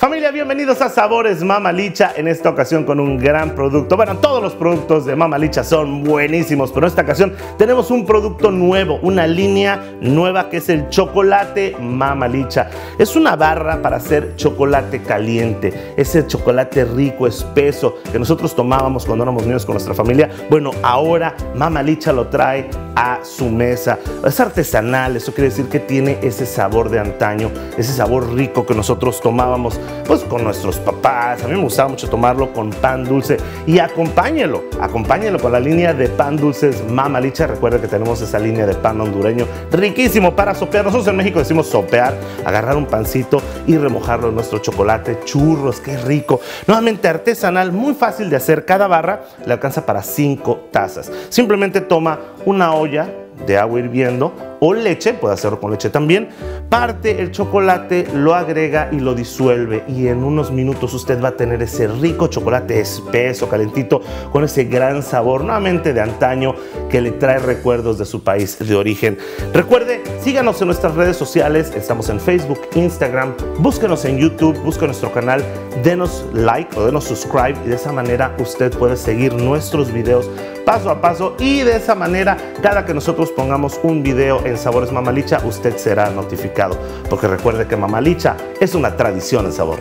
Familia, bienvenidos a Sabores Mama Licha, en esta ocasión con un gran producto. Bueno, todos los productos de Mama Licha son buenísimos, pero en esta ocasión tenemos un producto nuevo, una línea nueva que es el chocolate Mama Licha. Es una barra para hacer chocolate caliente, ese chocolate rico, espeso, que nosotros tomábamos cuando éramos niños con nuestra familia. Bueno, ahora Mama Licha lo trae a su mesa. Es artesanal, eso quiere decir que tiene ese sabor de antaño, ese sabor rico que nosotros tomábamos pues con nuestros papás. A mí me gustaba mucho tomarlo con pan dulce y acompáñelo, acompáñelo con la línea de pan dulces Mama Licha. Recuerda que tenemos esa línea de pan hondureño riquísimo para sopear. Nosotros en México decimos sopear, agarrar un pancito y remojarlo en nuestro chocolate, churros, qué rico. Nuevamente artesanal, muy fácil de hacer. Cada barra le alcanza para 5 tazas. Simplemente toma una olla de agua hirviendo o leche, puede hacerlo con leche también, parte el chocolate, lo agrega y lo disuelve. Y en unos minutos usted va a tener ese rico chocolate espeso, calentito, con ese gran sabor nuevamente de antaño que le trae recuerdos de su país de origen. Recuerde, síganos en nuestras redes sociales, estamos en Facebook, Instagram, búsquenos en YouTube, busque nuestro canal, denos like o denos subscribe y de esa manera usted puede seguir nuestros videos paso a paso. Y de esa manera cada que nosotros pongamos un video en Sabores Mamalicha usted será notificado porque recuerde que Mamalicha es una tradición en sabor.